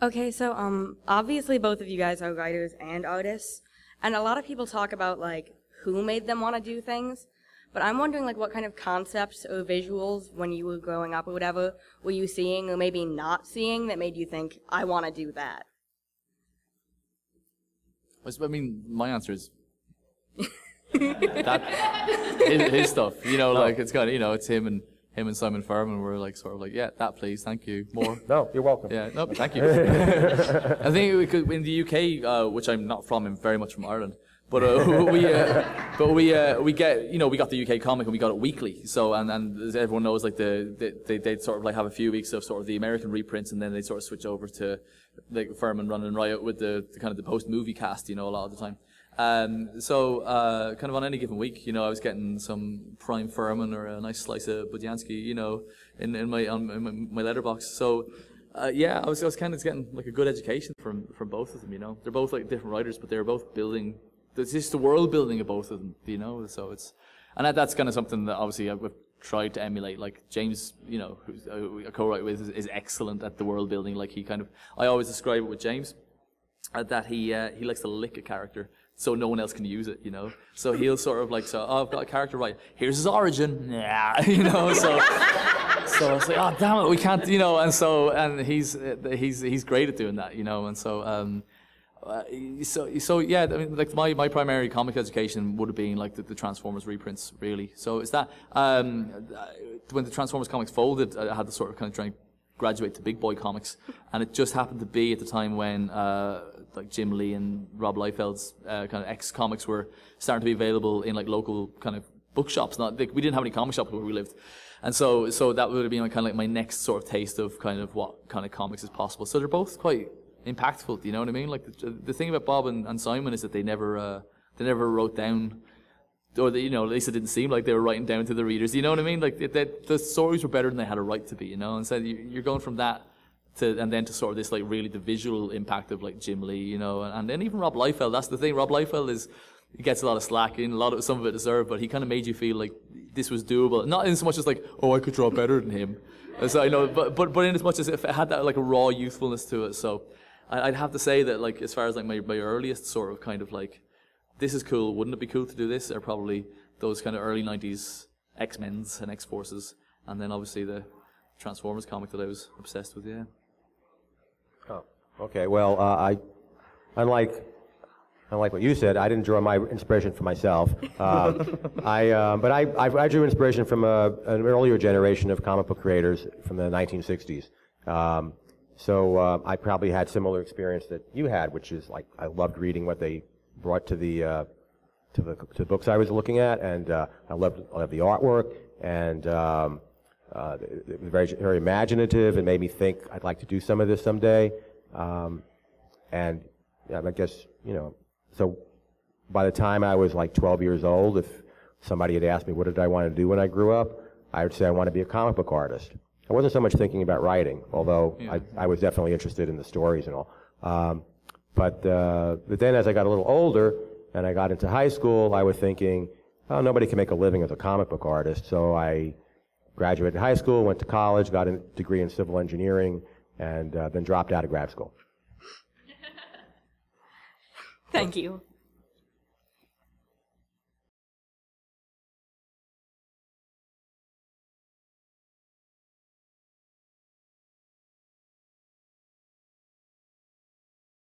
Okay, so um, obviously both of you guys are writers and artists, and a lot of people talk about like who made them want to do things. But I'm wondering like what kind of concepts or visuals when you were growing up or whatever were you seeing or maybe not seeing that made you think I want to do that. I mean, my answer is that his, his stuff. You know, like it's kind of you know, it's him and him and Simon Furman were like sort of like, yeah, that please, thank you, more. No, you're welcome. Yeah, no, thank you. I think we could, in the UK, uh, which I'm not from, I'm very much from Ireland. But uh, we, uh, but we, uh, we get, you know, we got the UK comic and we got it weekly. So, and, and as everyone knows, like the, the they, they'd sort of like have a few weeks of sort of the American reprints and then they sort of switch over to like Furman running riot with the, the kind of the post movie cast, you know, a lot of the time. Um, so, uh, kind of on any given week, you know, I was getting some prime Furman or a nice slice of Budiansky, you know, in, in my, on, in my, letterbox. So, uh, yeah, I was, I was kind of getting like a good education from, from both of them, you know. They're both like different writers, but they're both building, it's just the world building of both of them, you know. So it's, and that, that's kind of something that obviously I've tried to emulate. Like James, you know, who's uh, a co-writer with, is, is excellent at the world building. Like he kind of, I always describe it with James uh, that he uh, he likes to lick a character so no one else can use it, you know. So he'll sort of like, so oh, I've got a character right. Here's his origin, yeah, you know. So so I was like, oh damn it, we can't, you know. And so and he's he's he's great at doing that, you know. And so um, uh, so so yeah, I mean, like my, my primary comic education would have been like the, the Transformers reprints, really. So is that um, when the Transformers comics folded, I had to sort of kind of try and graduate to big boy comics, and it just happened to be at the time when uh, like Jim Lee and Rob Liefeld's uh, kind of ex comics were starting to be available in like local kind of bookshops. Not like, we didn't have any comic shops where we lived, and so so that would have been like, kind of like my next sort of taste of kind of what kind of comics is possible. So they're both quite impactful. Do you know what I mean? Like the, the thing about Bob and, and Simon is that they never uh, they never wrote down or they, you know, at least it didn't seem like they were writing down to the readers. You know what I mean? Like the, the stories were better than they had a right to be. You know, and so you, you're going from that to and then to sort of this like really the visual impact of like Jim Lee. You know, and, and then even Rob Liefeld. That's the thing. Rob Liefeld is he gets a lot of slack in, a lot of some of it deserved, but he kind of made you feel like this was doable. Not in so much as like, oh, I could draw better than him. So I know, but but but in as much as if it had that like a raw youthfulness to it. So I'd have to say that like as far as like my, my earliest sort of kind of like this is cool, wouldn't it be cool to do this? Are probably those kind of early '90s X Men's and X Forces, and then obviously the Transformers comic that I was obsessed with. Yeah. Oh, okay. Well, uh, I, unlike, unlike what you said, I didn't draw my inspiration from myself. Um, I, um, but I, I, I drew inspiration from a, an earlier generation of comic book creators from the 1960s. Um, so uh, I probably had similar experience that you had, which is like I loved reading what they brought to the uh, to the to the books I was looking at, and uh, I loved I loved the artwork, and um, uh, it was very very imaginative, and made me think I'd like to do some of this someday. Um, and yeah, I guess you know, so by the time I was like 12 years old, if somebody had asked me what did I want to do when I grew up, I would say I want to be a comic book artist. I wasn't so much thinking about writing, although I, I was definitely interested in the stories and all. Um, but, uh, but then as I got a little older and I got into high school, I was thinking, oh, nobody can make a living as a comic book artist. So I graduated high school, went to college, got a degree in civil engineering, and uh, then dropped out of grad school. Thank you.